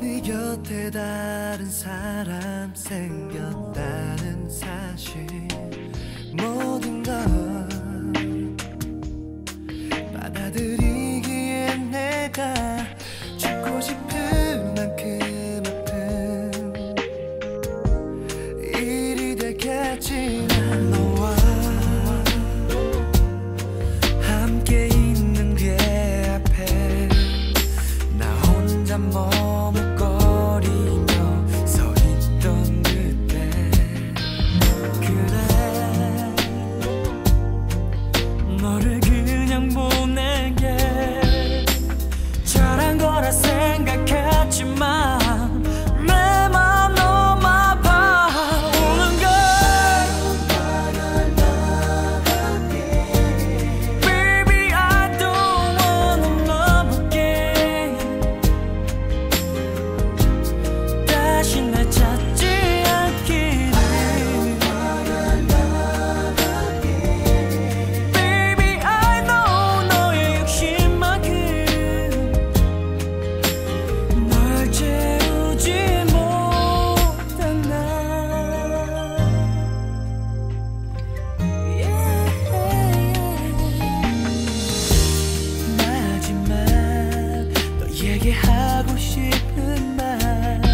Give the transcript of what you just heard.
네 곁에 다른 사람 생겼다는 사실. 모든 걸 하고 싶은 말.